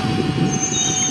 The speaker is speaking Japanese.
あっ。